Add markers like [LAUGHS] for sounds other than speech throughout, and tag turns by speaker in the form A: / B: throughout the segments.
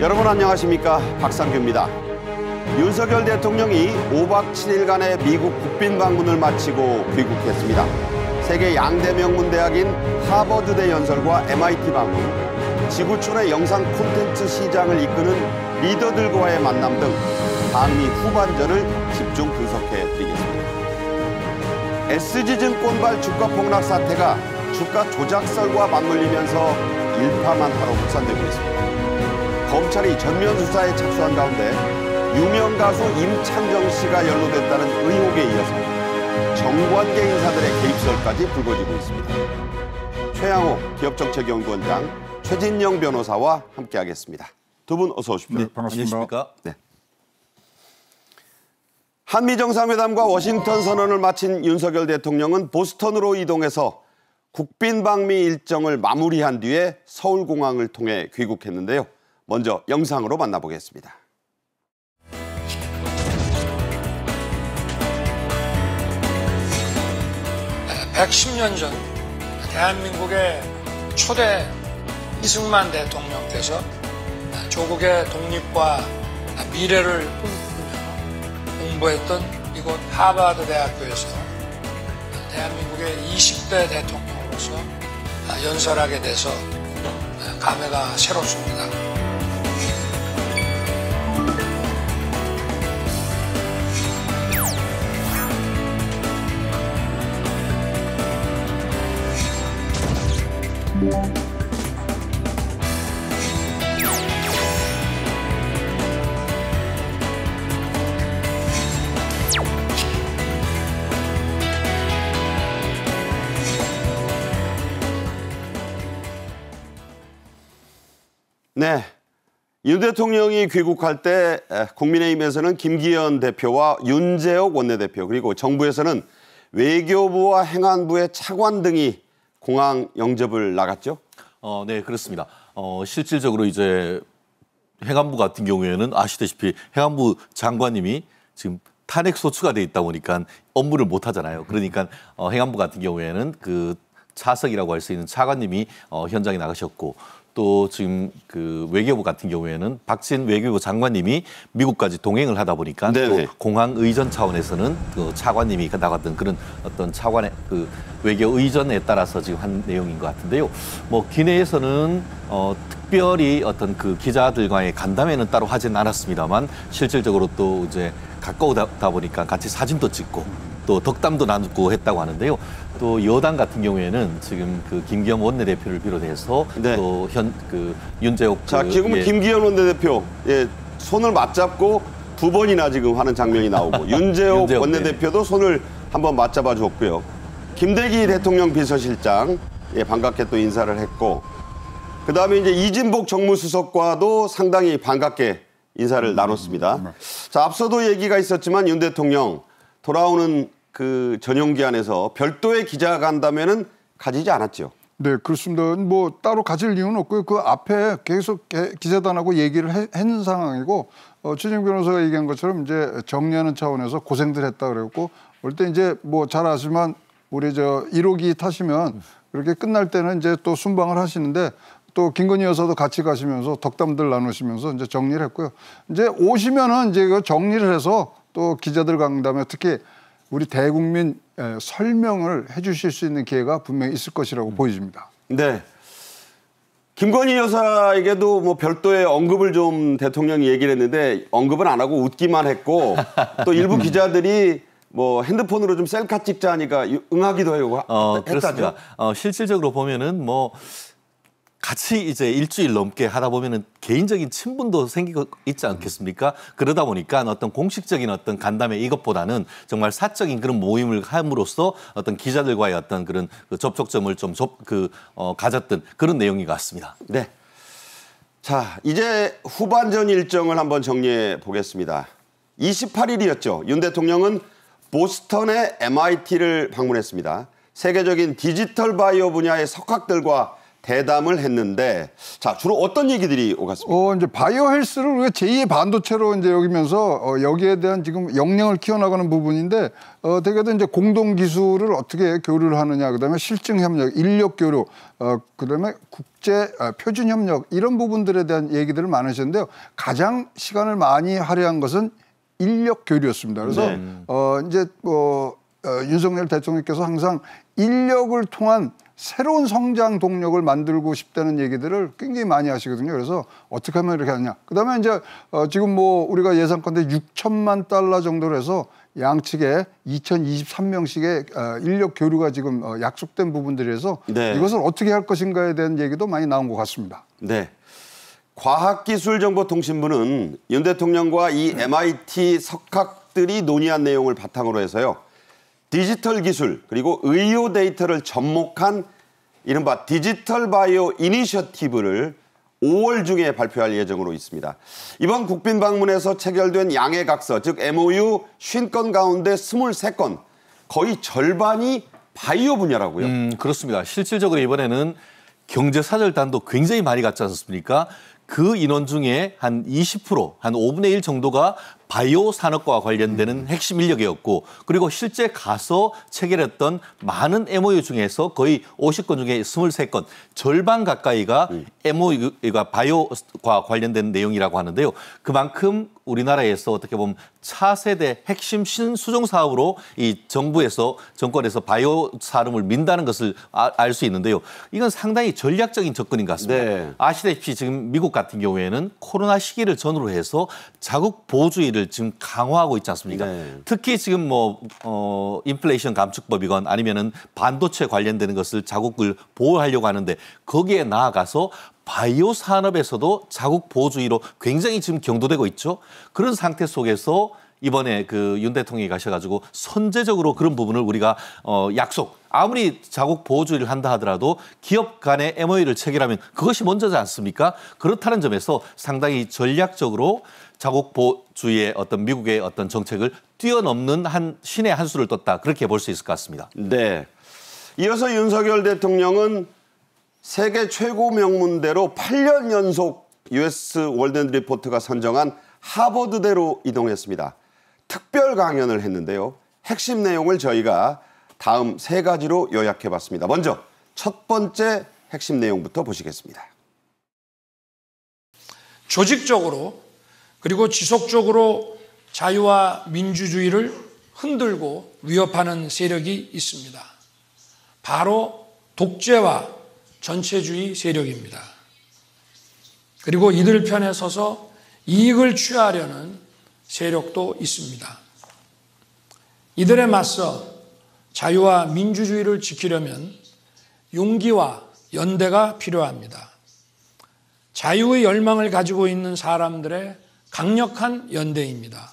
A: 여러분 안녕하십니까 박상규입니다. 윤석열 대통령이 5박 7일간의 미국 국빈 방문을 마치고 귀국했습니다. 세계 양대 명문 대학인 하버드대 연설과 MIT 방문, 지구촌의 영상 콘텐츠 시장을 이끄는 리더들과의 만남 등 방미 후반전을 집중 분석해 드리겠습니다. SG증권발 주가 폭락 사태가 주가 조작설과 맞물리면서 일파만파로 확산되고 있습니다. 검찰이 전면 수사에 착수한 가운데 유명 가수 임창정 씨가 연루됐다는 의혹에 이어서 정관계 인사들의 개입설까지 불거지고 있습니다. 최양호 기업정책연구원장 최진영 변호사와 함께하겠습니다. 두 분 어서 오십시오.
B: 네, 반갑습니다.
A: 네. 한미 정상회담과 워싱턴 선언을 마친 윤석열 대통령은 보스턴으로 이동해서 국빈 방미 일정을 마무리한 뒤에 서울공항을 통해 귀국했는데요. 먼저 영상으로 만나보겠습니다.
C: 110년 전 대한민국의 초대 이승만 대통령께서 조국의 독립과 미래를 꿈꾸며 공부했던 이곳 하버드 대학교에서 대한민국의 20대 대통령으로서 연설하게 돼서 감회가 새롭습니다.
A: 네. 윤 대통령이 귀국할 때 국민의힘에서는 김기현 대표와 윤재옥 원내대표 그리고 정부에서는 외교부와 행안부의 차관 등이 공항 영접을 나갔죠?
D: 어, 네, 그렇습니다. 어, 실질적으로 이제 행안부 같은 경우에는 아시다시피 행안부 장관님이 지금 탄핵 소추가 돼 있다 보니까 업무를 못 하잖아요. 그러니까 어, 행안부 같은 경우에는 그 차석이라고 할 수 있는 차관님이 어, 현장에 나가셨고 또 지금 그 외교부 같은 경우에는 박진 외교부 장관님이 미국까지 동행을 하다 보니까
A: 네네.
D: 또 공항 의전 차원에서는 그 차관님이 나갔던 그런 어떤 차관의 그 외교 의전에 따라서 지금 한 내용인 것 같은데요. 뭐 기내에서는 어 특별히 어떤 그 기자들과의 간담회는 따로 하진 않았습니다만 실질적으로 또 이제 가까우다 보니까 같이 사진도 찍고 또 덕담도 나누고 했다고 하는데요. 또 여당 같은 경우에는 지금 그 김기현 원내대표를 비롯해서
A: 네.
D: 또현 그 윤재옥
A: 자,
D: 그,
A: 지금은
D: 예,
A: 김기현 원내대표 예, 손을 맞잡고 두 번이나 지금 하는 장면이 나오고 [LAUGHS] 윤재옥
D: 윤재옥,
A: 원내대표도 손을 한번 맞잡아 줬고요. 김대기 대통령 비서실장 예, 반갑게 또 인사를 했고 그 다음에 이제 이진복 정무수석과도 상당히 반갑게 인사를 나눴습니다. 자, 앞서도 얘기가 있었지만 윤 대통령 돌아오는 그 전용기 안에서 별도의 기자 간담회는 가지지 않았죠.
B: 네, 그렇습니다. 뭐 따로 가질 이유는 없고요. 그 앞에 계속 개- 기자단하고 얘기를 해, 했는 상황이고 어, 최진 변호사가 얘기한 것처럼 이제 정리하는 차원에서 고생들 했다 그랬고 올 때 이제 뭐 잘 아시지만 우리 저 1호기 타시면 그렇게 끝날 때는 이제 또 순방을 하시는데 또 김건희 여사도 같이 가시면서 덕담들 나누시면서 이제 정리를 했고요. 이제 오시면은 이제 그 정리를 해서 또 기자들 강담에 특히 우리 대국민 에, 설명을 해주실 수 있는 기회가 분명히 있을 것이라고 보여집니다.
A: 네. 김건희 여사에게도 뭐 별도의 언급을 좀 대통령이 얘기를 했는데 언급은 안 하고 웃기만 했고 또 일부 기자들이 뭐 핸드폰으로 좀 셀카 찍자 하니까 응하기도 해요.
D: 어,
A: 했다죠.
D: 그렇습니다. 어, 실질적으로 보면은 뭐 같이 이제 일주일 넘게 하다 보면은 개인적인 친분도 생기고 있지 않겠습니까? 그러다 보니까 어떤 공식적인 어떤 간담회 이것보다는 정말 사적인 그런 모임을 함으로써 어떤 기자들과의 어떤 그런 그 접촉점을 좀 접, 그, 어, 가졌던 그런 내용인 것 같습니다.
A: 네. 자, 이제 후반전 일정을 한번 정리해 보겠습니다. 28일이었죠. 윤 대통령은 보스턴의 MIT를 방문했습니다. 세계적인 디지털 바이오 분야의 석학들과 대담을 했는데 자 주로 어떤 얘기들이 오갔습니까?
B: 어 이제 바이오 헬스를 우리가 제2의 반도체로 이제 여기면서 어, 여기에 대한 지금 역량을 키워나가는 부분인데 어 대개도 이제 공동 기술을 어떻게 교류를 하느냐 그다음에 실증 협력, 인력 교류, 어 그다음에 국제 아, 표준 협력 이런 부분들에 대한 얘기들을 많으셨는데요. 가장 시간을 많이 할애한 것은 인력 교류였습니다. 그래서
A: 네.
B: 어 이제 뭐 어, 윤석열 대통령께서 항상 인력을 통한 새로운 성장 동력을 만들고 싶다는 얘기들을 굉장히 많이 하시거든요. 그래서 어떻게 하면 이렇게 하느냐. 그 다음에 이제 어, 지금 뭐 우리가 예상컨대 6천만 달러 정도로 해서 양측에 2,023명씩의 어, 인력 교류가 지금 어, 약속된 부분들에서
A: 네.
B: 이것을 어떻게 할 것인가에 대한 얘기도 많이 나온 것 같습니다.
A: 네. 과학기술정보통신부는 윤 대통령과 이 MIT 석학들이 논의한 내용을 바탕으로 해서요. 디지털 기술 그리고 의료 데이터를 접목한 이른바 디지털 바이오 이니셔티브를 5월 중에 발표할 예정으로 있습니다. 이번 국빈 방문에서 체결된 양해 각서, 즉 MOU 50건 가운데 23건, 거의 절반이 바이오 분야라고요.
D: 음, 그렇습니다. 실질적으로 이번에는 경제 사절단도 굉장히 많이 갔지 않습니까? 그 인원 중에 한 20%, 한 5분의 1 정도가 바이오 산업과 관련되는 핵심 인력이었고 그리고 실제 가서 체결했던 많은 MOU 중에서 거의 50건 중에 23건 절반 가까이가 MOU가 바이오과 관련된 내용이라고 하는데요. 그만큼 우리나라에서 어떻게 보면 차세대 핵심 신수종 사업으로 이 정부에서 정권에서 바이오 산업을 민다는 것을 알수 있는데요. 이건 상당히 전략적인 접근인 것 같습니다.
A: 네.
D: 아시다시피 지금 미국 같은 경우에는 코로나 시기를 전후로 해서 자국 보호주의를 지금 강화하고 있지 않습니까?
A: 네.
D: 특히 지금 뭐 어, 인플레이션 감축법이건 아니면은 반도체 관련되는 것을 자국을 보호하려고 하는데 거기에 나아가서 바이오 산업에서도 자국 보호주의로 굉장히 지금 경도되고 있죠. 그런 상태 속에서 이번에 그 윤 대통령이 가셔가지고 선제적으로 그런 부분을 우리가 어 약속 아무리 자국 보호주의를 한다 하더라도 기업 간의 MOU를 체결하면 그것이 먼저지 않습니까? 그렇다는 점에서 상당히 전략적으로 자국 보호주의의 어떤 미국의 어떤 정책을 뛰어넘는 한 신의 한 수를 떴다 그렇게 볼 수 있을 것 같습니다.
A: 네. 이어서 윤석열 대통령은 세계 최고 명문대로 8년 연속 US 월드 리포트가 선정한 하버드대로 이동했습니다. 특별 강연을 했는데요. 핵심 내용을 저희가 다음 세 가지로 요약해 봤습니다. 먼저 첫 번째 핵심 내용부터 보시겠습니다.
C: 조직적으로 그리고 지속적으로 자유와 민주주의를 흔들고 위협하는 세력이 있습니다. 바로 독재와 전체주의 세력입니다. 그리고 이들 편에 서서 이익을 취하려는 세력도 있습니다. 이들에 맞서 자유와 민주주의를 지키려면 용기와 연대가 필요합니다. 자유의 열망을 가지고 있는 사람들의 강력한 연대입니다.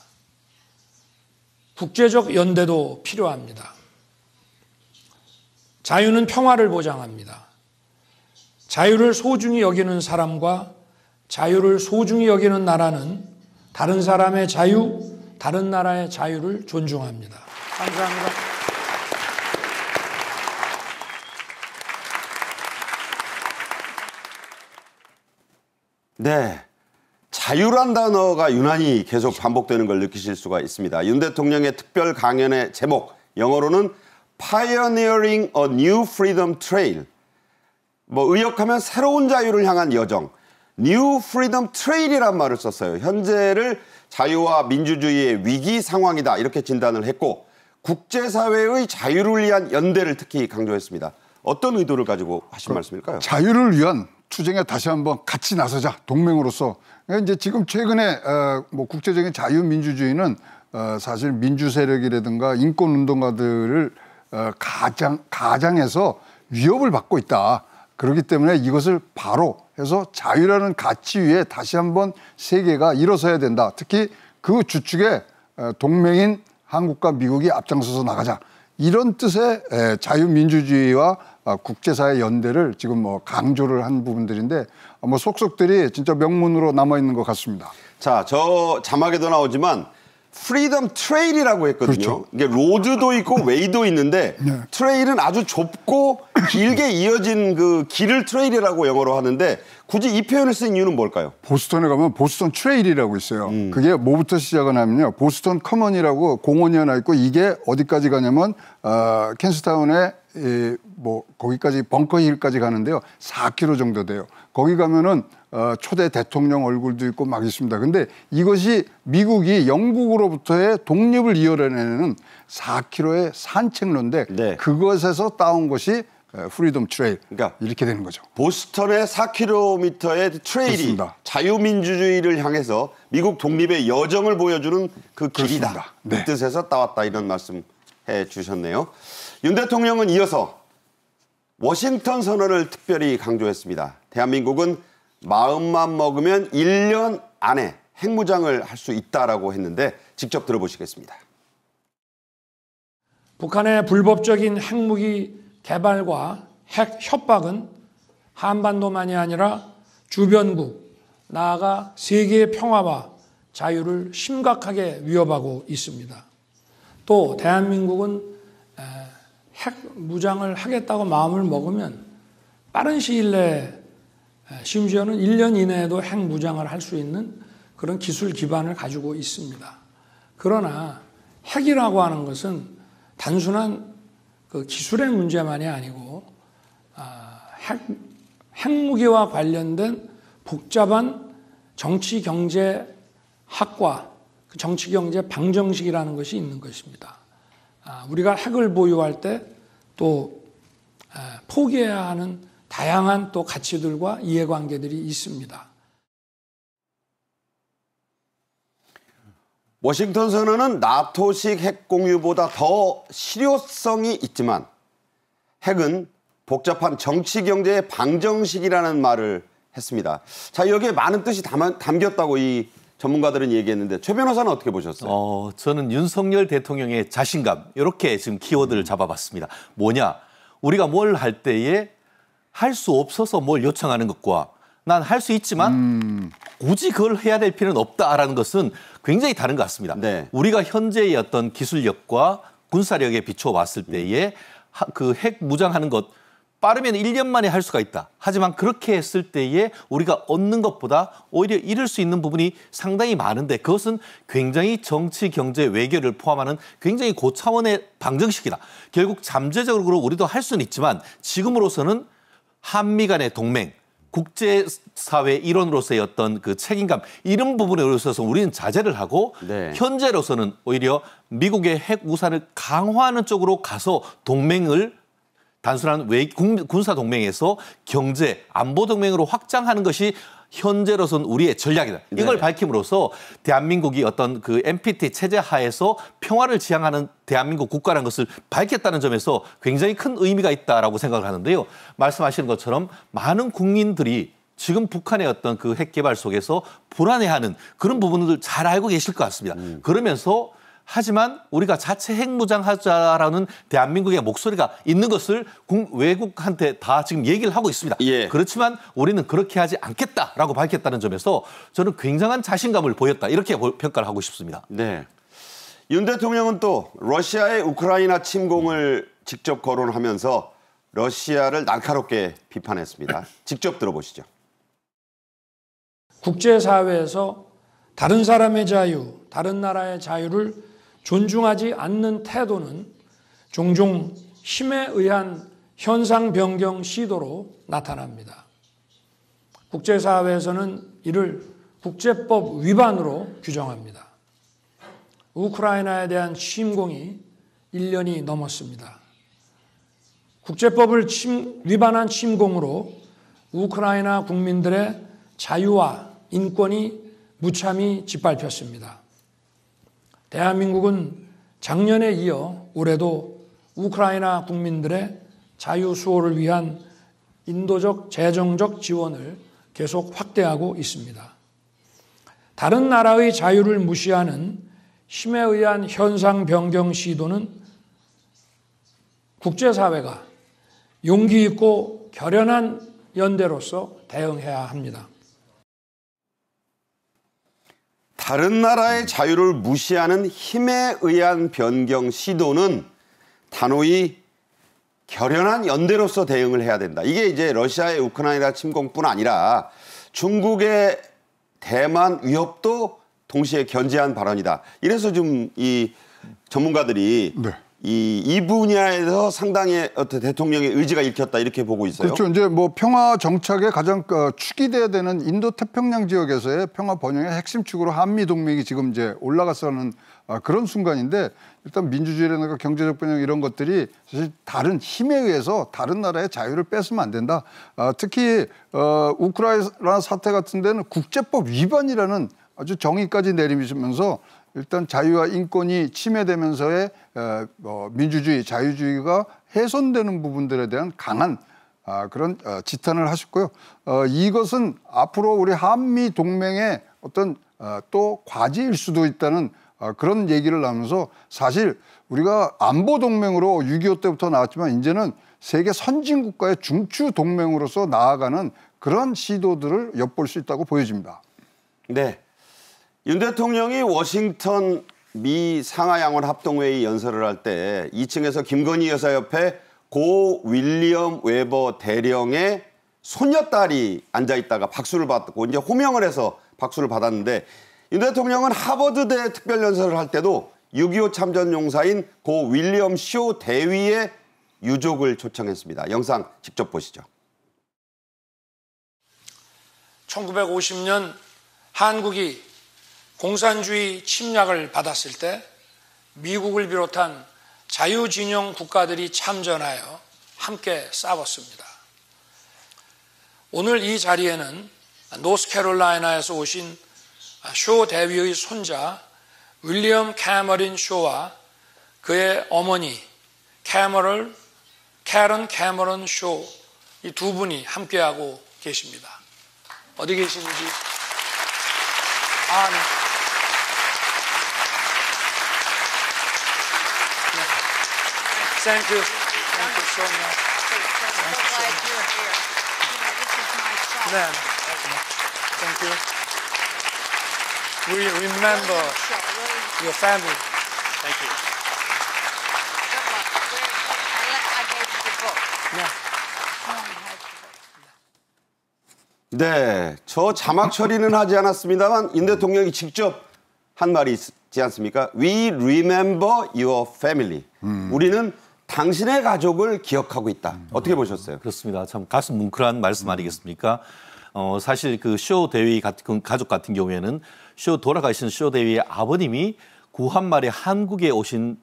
C: 국제적 연대도 필요합니다. 자유는 평화를 보장합니다. 자유를 소중히 여기는 사람과 자유를 소중히 여기는 나라는 다른 사람의 자유, 다른 나라의 자유를 존중합니다. 감사합니다.
A: 네. 자유란 단어가 유난히 계속 반복되는 걸 느끼실 수가 있습니다. 윤 대통령의 특별 강연의 제목, 영어로는 Pioneering a New Freedom Trail. 뭐 의역하면 새로운 자유를 향한 여정. New Freedom Trail이란 말을 썼어요. 현재를 자유와 민주주의의 위기 상황이다 이렇게 진단을 했고 국제사회의 자유를 위한 연대를 특히 강조했습니다. 어떤 의도를 가지고 하신 말씀일까요?
B: 자유를 위한 투쟁에 다시 한번 같이 나서자 동맹으로서 이제 지금 최근에 어, 뭐 국제적인 자유민주주의는 어, 사실 민주 세력이라든가 인권 운동가들을 어, 가장 가장해서 위협을 받고 있다. 그렇기 때문에 이것을 바로 해서 자유라는 가치 위에 다시 한번 세계가 일어서야 된다. 특히 그 주축에 어, 동맹인 한국과 미국이 앞장서서 나가자. 이런 뜻의 에, 자유민주주의와 어, 국제사회 연대를 지금 뭐 강조를 한 부분들인데 어, 뭐 속속들이 진짜 명문으로 남아 있는 것 같습니다.
A: 자, 저 자막에도 나오지만 Freedom Trail이라고 했거든요.
B: 그렇죠.
A: 이게 road도 있고 way도 있는데 [LAUGHS]
B: 네.
A: trail은 아주 좁고 길게 이어진 그 길을 trail이라고 영어로 하는데 굳이 이 표현을 쓴 이유는 뭘까요?
B: 보스턴에 가면 보스턴 trail이라고 있어요. 그게 뭐부터 시작을 하면요. 보스턴 커먼이라고 공원이 하나 있고 이게 어디까지 가냐면 어, 찰스타운에 이, 뭐 거기까지 벙커 힐까지 가는데요. 4km 정도 돼요. 거기 가면은 어, 초대 대통령 얼굴도 있고 막 있습니다. 근데 이것이 미국이 영국으로부터의 독립을 이뤄내는 4km의 산책로인데
A: 네.
B: 그것에서 따온 것이 어, Freedom Trail
A: 그러니까
B: 이렇게 되는 거죠.
A: 보스턴의 4km의 trail이
B: 그렇습니다.
A: 자유민주주의를 향해서 미국 독립의 여정을 보여주는 그 길이다.
B: 그렇습니다.
A: 그
B: 네.
A: 뜻에서 따왔다 이런 말씀 해 주셨네요. 윤 대통령은 이어서 워싱턴 선언을 특별히 강조했습니다. 대한민국은 마음만 먹으면 1년 안에 핵무장을 할 수 있다라고 했는데 직접 들어보시겠습니다.
C: 북한의 불법적인 핵무기 개발과 핵 협박은 한반도만이 아니라 주변국, 나아가 세계의 평화와 자유를 심각하게 위협하고 있습니다. 또 대한민국은 에, 핵 무장을 하겠다고 마음을 먹으면 빠른 시일 내에 에, 심지어는 1년 이내에도 핵 무장을 할 수 있는 그런 기술 기반을 가지고 있습니다. 그러나 핵이라고 하는 것은 단순한 그 기술의 문제만이 아니고 아, 핵, 핵무기와 관련된 복잡한 정치 경제 학과 그 정치 경제 방정식이라는 것이 있는 것입니다. 아, 우리가 핵을 보유할 때 또 포기해야 하는 다양한 또 가치들과 이해관계들이 있습니다.
A: 워싱턴 선언은 나토식 핵 공유보다 더 실효성이 있지만 핵은 복잡한 정치 경제의 방정식이라는 말을 했습니다. 자 여기에 많은 뜻이 담, 담겼다고 이 전문가들은 얘기했는데 최 변호사는 어떻게 보셨어요?
D: 어, 저는 윤석열 대통령의 자신감 이렇게 지금 키워드를 잡아봤습니다. 뭐냐? 우리가 뭘 할 때에 할 수 없어서 뭘 요청하는 것과 난 할 수 있지만 굳이 그걸 해야 될 필요는 없다라는 것은 굉장히 다른 것 같습니다.
A: 네.
D: 우리가 현재의 어떤 기술력과 군사력에 비추어 봤을 때에 그핵 무장하는 것 빠르면 1년 만에 할 수가 있다. 하지만 그렇게 했을 때에 우리가 얻는 것보다 오히려 잃을 수 있는 부분이 상당히 많은데 그것은 굉장히 정치, 경제, 외교를 포함하는 굉장히 고차원의 방정식이다. 결국 잠재적으로 우리도 할 수는 있지만 지금으로서는 한미 간의 동맹, 국제사회 일원으로서의 어떤 그 책임감 이런 부분에 있어서 우리는 자제를 하고
A: 네.
D: 현재로서는 오히려 미국의 핵 우산을 강화하는 쪽으로 가서 동맹을 단순한 외, 군, 군사 동맹에서 경제 안보 동맹으로 확장하는 것이 현재로서는 우리의 전략이다. 이걸
A: 네.
D: 밝힘으로써 대한민국이 어떤 그 NPT 체제 하에서 평화를 지향하는 대한민국 국가라는 것을 밝혔다는 점에서 굉장히 큰 의미가 있다라고 생각을 하는데요. 말씀하시는 것처럼 많은 국민들이 지금 북한의 어떤 그 핵 개발 속에서 불안해하는 그런 부분들 잘 알고 계실 것 같습니다. 그러면서 하지만 우리가 자체 핵무장하자라는 대한민국의 목소리가 있는 것을 국- 외국한테 다 지금 얘기를 하고 있습니다.
A: 예.
D: 그렇지만 우리는 그렇게 하지 않겠다라고 밝혔다는 점에서 저는 굉장한 자신감을 보였다 이렇게 보- 평가를 하고 싶습니다.
A: 네. 윤 대통령은 또 러시아의 우크라이나 침공을 직접 거론하면서 러시아를 날카롭게 비판했습니다. [LAUGHS] 직접 들어보시죠.
C: 국제사회에서 다른 사람의 자유, 다른 나라의 자유를 존중하지 않는 태도는 종종 힘에 의한 현상 변경 시도로 나타납니다. 국제사회에서는 이를 국제법 위반으로 규정합니다. 우크라이나에 대한 침공이 1년이 넘었습니다. 국제법을 침, 위반한 침공으로 우크라이나 국민들의 자유와 인권이 무참히 짓밟혔습니다. 대한민국은 작년에 이어 올해도 우크라이나 국민들의 자유 수호를 위한 인도적 재정적 지원을 계속 확대하고 있습니다. 다른 나라의 자유를 무시하는 힘에 의한 현상 변경 시도는 국제사회가 용기 있고 결연한 연대로서 대응해야 합니다.
A: 다른 나라의 자유를 무시하는 힘에 의한 변경 시도는 단호히 결연한 연대로서 대응을 해야 된다. 이게 이제 러시아의 우크라이나 침공뿐 아니라 중국의 대만 위협도 동시에 견제한 발언이다. 이래서 좀 이 전문가들이
B: 네.
A: 이, 이 분야에서 상당히 어떤 대통령의 의지가 읽혔다 이렇게 보고 있어요.
B: 그렇죠. 이제 뭐 평화 정착의 가장 어, 축이 돼야 되는 인도 태평양 지역에서의 평화 번영의 핵심 축으로 한미 동맹이 지금 이제 올라가서는 아, 그런 순간인데 일단 민주주의라든가 경제적 번영 이런 것들이 사실 다른 힘에 의해서 다른 나라의 자유를 뺏으면 안 된다. 아, 특히 어, 우크라이나 사태 같은 데는 국제법 위반이라는 아주 정의까지 내리면서 일단 자유와 인권이 침해되면서의 어, 어, 민주주의, 자유주의가 훼손되는 부분들에 대한 강한 아, 그런 어, 지탄을 하셨고요. 어, 이것은 앞으로 우리 한미 동맹의 어떤 어, 또 과제일 수도 있다는 어, 그런 얘기를 나누면서 사실 우리가 안보 동맹으로 6.25 때부터 나왔지만 이제는 세계 선진 국가의 중추 동맹으로서 나아가는 그런 시도들을 엿볼 수 있다고 보여집니다.
A: 네. 윤 대통령이 워싱턴 미 상하양원 합동회의 연설을 할 때 2층에서 김건희 여사 옆에 고 윌리엄 웨버 대령의 손녀딸이 앉아 있다가 박수를 받고 이제 호명을 해서 박수를 받았는데 윤 대통령은 하버드대 특별 연설을 할 때도 6.25 참전 용사인 고 윌리엄 쇼 대위의 유족을 초청했습니다. 영상 직접 보시죠.
C: 1950년 한국이 공산주의 침략을 받았을 때 미국을 비롯한 자유진영 국가들이 참전하여 함께 싸웠습니다. 오늘 이 자리에는 노스캐롤라이나에서 오신 쇼 대위의 손자 윌리엄 캐머린 쇼와 그의 어머니 캐머럴 캐런 캐머런 쇼 이 두 분이 함께하고 계십니다. 어디 계시는지 아, 네. 네. Thank you. Thank you so much.
E: so glad you're here. You know, this is my son.
C: 네. Thank you. We remember your family.
E: Gave you.
C: 네.
A: 네, 저 자막 처리는 하지 않았습니다만 윤 대통령이 직접 한 말이 있지 않습니까? We remember your family. 우리는 당신의 가족을 기억하고 있다. 어떻게 보셨어요?
D: 그렇습니다. 참 가슴 뭉클한 말씀 아니겠습니까? 어, 사실 그 쇼 대위 같은 그 가족 같은 경우에는 쇼 돌아가신 쇼 대위의 아버님이 구한 말에 한국에 오신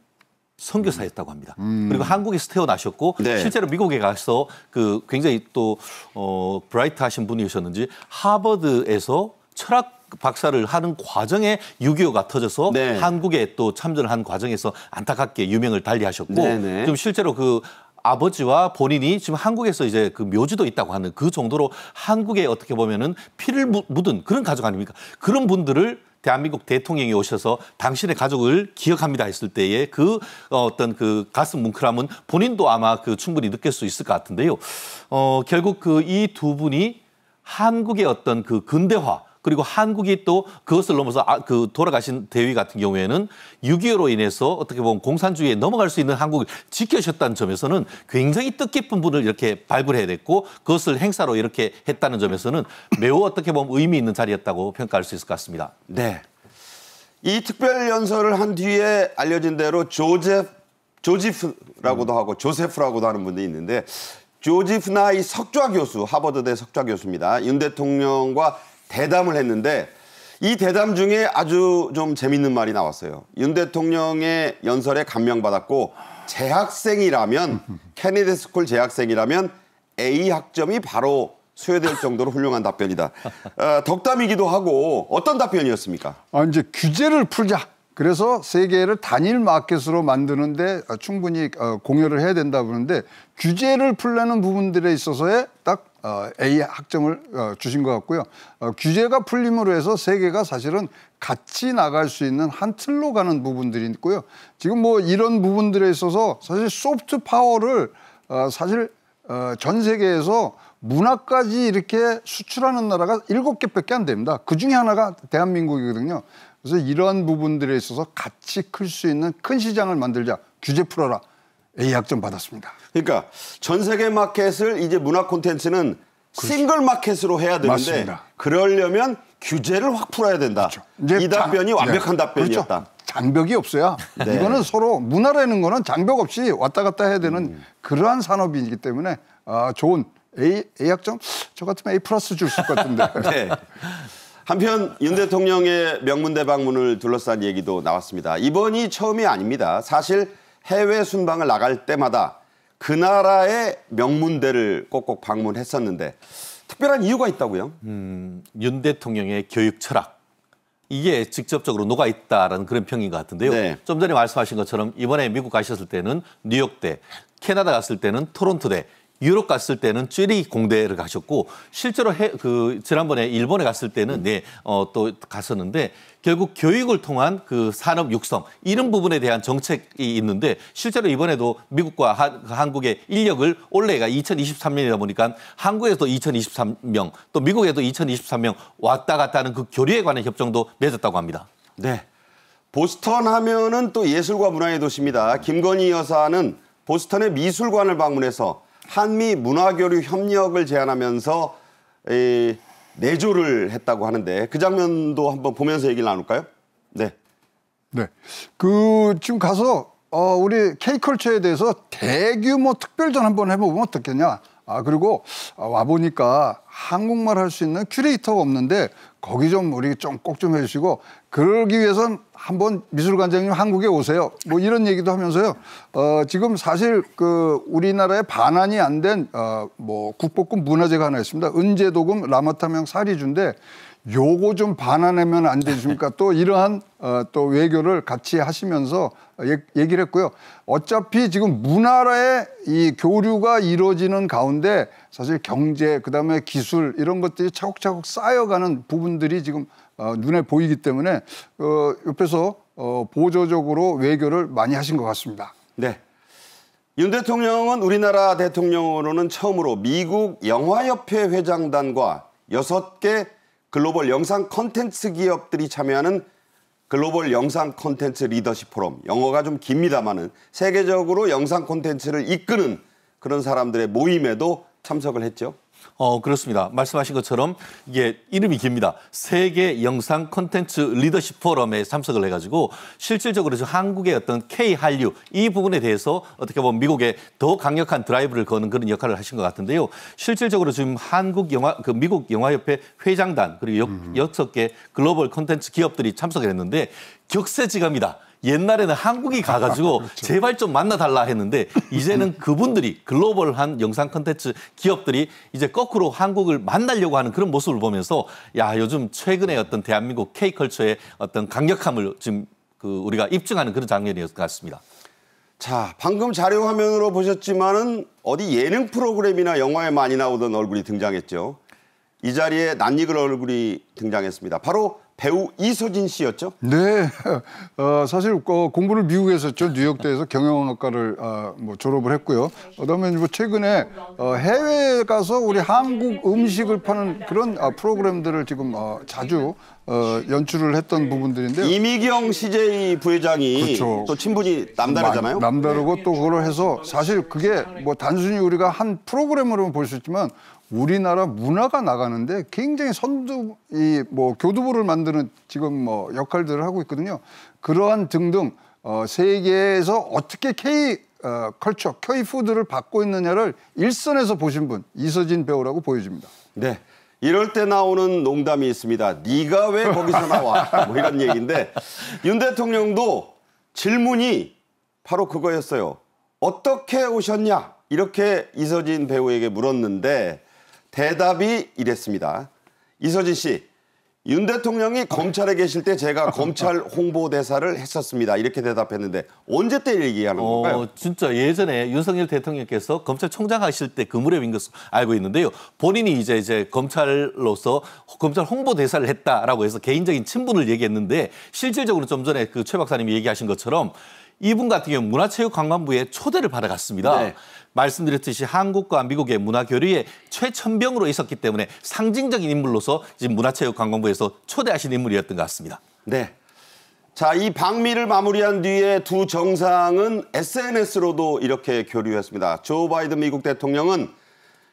D: 선교사였다고 합니다. 그리고 한국에서 태어나셨고
A: 네.
D: 실제로 미국에 가서 그 굉장히 또 어, 브라이트하신 분이셨는지 하버드에서 철학 박사를 하는 과정에 6.25가 터져서
A: 네.
D: 한국에 또 참전을 한 과정에서 안타깝게 유명을 달리하셨고
A: 네네.
D: 지금 실제로 그 아버지와 본인이 지금 한국에서 이제 그 묘지도 있다고 하는 그 정도로 한국에 어떻게 보면은 피를 묻- 묻은 그런 가족 아닙니까? 그런 분들을 대한민국 대통령이 오셔서 당신의 가족을 기억합니다 했을 때의 그 어, 어떤 그 가슴 뭉클함은 본인도 아마 그 충분히 느낄 수 있을 것 같은데요. 어, 결국 그 이 두 분이 한국의 어떤 그 근대화 그리고 한국이 또 그것을 넘어서 아, 그 돌아가신 대위 같은 경우에는 6.25로 인해서 어떻게 보면 공산주의에 넘어갈 수 있는 한국을 지켜주셨다는 점에서는 굉장히 뜻깊은 분을 이렇게 발굴해야 됐고 그것을 행사로 이렇게 했다는 점에서는 매우 어떻게 보면 의미 있는 자리였다고 평가할 수 있을 것 같습니다.
A: 네. 이 특별 연설을 한 뒤에 알려진 대로 조제프 조지프라고도 하고 조세프라고도 하는 분들이 있는데 조지프 나이 석좌 교수 하버드대 석좌 교수입니다. 윤 대통령과 대담을 했는데 이 대담 중에 아주 좀 재밌는 말이 나왔어요. 윤 대통령의 연설에 감명받았고 재학생이라면 [LAUGHS] 케네디 스쿨 재학생이라면 A 학점이 바로 수여될 정도로 훌륭한 답변이다. 어, 덕담이기도 하고 어떤 답변이었습니까?
B: 아, 이제 규제를 풀자. 그래서 세계를 단일 마켓으로 만드는데 어, 충분히 어, 기여를 해야 된다 그러는데 규제를 풀려는 부분들에 있어서의 딱 어, A 학점을 어, 주신 것 같고요. 어, 규제가 풀림으로 해서 세계가 사실은 같이 나갈 수 있는 한 틀로 가는 부분들이 있고요. 지금 뭐 이런 부분들에 있어서 사실 소프트 파워를 어, 사실 어, 전 세계에서 문화까지 이렇게 수출하는 나라가 일곱 개밖에 안 됩니다. 그 중에 하나가 대한민국이거든요. 그래서 이러한 부분들에 있어서 같이 클 수 있는 큰 시장을 만들자. 규제 풀어라. A 학점 받았습니다.
A: 그러니까 전 세계 마켓을 이제 문화 콘텐츠는 싱글 마켓으로 해야 되는데
B: 맞습니다.
A: 그러려면 규제를 확 풀어야 된다.
B: 이제
A: 이 답변이
B: 장-
A: 완벽한
B: 네.
A: 답변이었다.
B: 그렇죠. 장벽이 없어야
A: 네.
B: 이거는 서로 문화라는 거는 장벽 없이 왔다 갔다 해야 되는
A: 음.
B: 그러한 산업이기 때문에 아, 좋은 A, A 학점 저 같으면 A 플러스 줄수 있을 것 같은데 [LAUGHS]
A: 네. 한편 윤 대통령의 명문대 방문을 둘러싼 얘기도 나왔습니다. 이번이 처음이 아닙니다. 사실 해외 순방을 나갈 때마다 그 나라의 명문대를 꼭꼭 방문했었는데 특별한 이유가 있다고요?
D: 윤 대통령의 교육 철학 이게 직접적으로 녹아 있다라는 그런 평인 것 같은데요.
A: 네.
D: 좀 전에 말씀하신 것처럼 이번에 미국 가셨을 때는 뉴욕대, 캐나다 갔을 때는 토론토대, 유럽 갔을 때는 쯔리 공대를 가셨고 실제로 해, 그 지난번에 일본에 갔을 때는 네, 어, 또 갔었는데 결국 교육을 통한 그 산업 육성 이런 부분에 대한 정책이 있는데 실제로 이번에도 미국과 한, 한국의 인력을 올해가 2023년이다 보니까 한국에도 2023명 또 미국에도 2023명 왔다 갔다 하는 그 교류에 관한 협정도 맺었다고 합니다.
A: 네. 보스턴 하면은 또 예술과 문화의 도시입니다. 김건희 여사는 보스턴의 미술관을 방문해서 한미 문화교류 협력을 제안하면서 에, 내조를 했다고 하는데 그 장면도 한번 보면서 얘기를 나눌까요? 네.
B: 네. 그 지금 가서 어 우리 K컬처에 대해서 대규모 특별전 한번 해보면 어떻겠냐. 아 그리고 와 보니까 한국말 할 수 있는 큐레이터가 없는데 거기 좀 우리 좀 꼭 좀 해주시고 그러기 위해선 한번 미술관장님 한국에 오세요. 뭐 이런 얘기도 하면서요. 어 지금 사실 그 우리나라에 반환이 안 된어뭐 국보급 문화재가 하나 있습니다. 은제도금 라마타명 사리주인데 요거 좀 반환하면 안 되십니까? 또 이러한 어, 또 외교를 같이 하시면서 얘- 얘기를 했고요. 어차피 지금 문화의 이 교류가 이루어지는 가운데 사실 경제 그다음에 기술 이런 것들이 차곡차곡 쌓여가는 부분들이 지금 어, 눈에 보이기 때문에 어, 옆에서 어, 보조적으로 외교를 많이 하신 것 같습니다.
A: 네. 윤 대통령은 우리나라 대통령으로는 처음으로 미국 영화협회 회장단과 여섯 개 글로벌 영상 콘텐츠 기업들이 참여하는 글로벌 영상 콘텐츠 리더십 포럼 영어가 좀 깁니다만은 세계적으로 영상 콘텐츠를 이끄는 그런 사람들의 모임에도 참석을 했죠.
D: 어, 그렇습니다. 말씀하신 것처럼 이게 이름이 깁니다. 세계 영상 콘텐츠 리더십 포럼에 참석을 해가지고 실질적으로 지금 한국의 어떤 K 한류 이 부분에 대해서 어떻게 보면 미국에 더 강력한 드라이브를 거는 그런 역할을 하신 것 같은데요. 실질적으로 지금 한국 영화, 그 미국 영화협회 회장단 그리고 여, 여섯 개 글로벌 콘텐츠 기업들이 참석을 했는데 격세지감이다. 옛날에는 한국이 가가지고 [LAUGHS] 제발 좀 만나달라 했는데 이제는 그분들이 글로벌한 영상 컨텐츠 기업들이 이제 거꾸로 한국을 만나려고 하는 그런 모습을 보면서 야 요즘 최근에 어떤 대한민국 K컬처의 어떤 강력함을 지금 그 우리가 입증하는 그런 장면이었을 것 같습니다.
A: 자, 방금 자료 화면으로 보셨지만은 어디 예능 프로그램이나 영화에 많이 나오던 얼굴이 등장했죠. 이 자리에 낯익을 얼굴이 등장했습니다. 바로 배우 이소진 씨였죠.
B: 네, [LAUGHS] 어, 사실 어, 공부를 미국에서 했죠. 뉴욕대에서 경영학과를 어, 뭐 졸업을 했고요. 그다음에 뭐 최근에 어, 해외에 가서 우리 한국 음식을 파는 그런 아, 프로그램들을 지금 어, 자주 어, 연출을 했던 부분들인데요.
A: 이미경 CJ 부회장이
B: 그렇죠.
A: 또 친분이 남다르잖아요.
B: 마- 남다르고 또 그걸 해서 사실 그게 뭐 단순히 우리가 한 프로그램으로만 볼 수 있지만 우리나라 문화가 나가는데 굉장히 선두 이 뭐 교두보를 만드는 지금 뭐 역할들을 하고 있거든요. 그러한 등등 어, 세계에서 어떻게 K 어, 컬처, K 푸드를 받고 있느냐를 일선에서 보신 분 이서진 배우라고 보여집니다.
A: 네. 이럴 때 나오는 농담이 있습니다. 네가 왜 거기서 나와? 뭐 이런 얘기인데 윤 대통령도 질문이 바로 그거였어요. 어떻게 오셨냐? 이렇게 이서진 배우에게 물었는데 대답이 이랬습니다. 이서진 씨, 윤 대통령이 검찰에 계실 때 제가 검찰 [LAUGHS] 홍보대사를 했었습니다. 이렇게 대답했는데 언제 때 얘기하는 건가요?
D: 어, 진짜 예전에 윤석열 대통령께서 검찰총장 하실 때 그 무렵인 것으로 알고 있는데요. 본인이 이제 이제 검찰로서 검찰 홍보 대사를 했다라고 해서 개인적인 친분을 얘기했는데 실질적으로 좀 전에 그 최 박사님이 얘기하신 것처럼 이분 같은 경우 문화체육관광부에 초대를 받아갔습니다.
A: 네.
D: 말씀드렸듯이 한국과 미국의 문화 교류에 최천병으로 있었기 때문에 상징적인 인물로서 지금 문화체육관광부에서 초대하신 인물이었던 것 같습니다.
A: 네. 자, 이 방미를 마무리한 뒤에 두 정상은 SNS로도 이렇게 교류했습니다. 조 바이든 미국 대통령은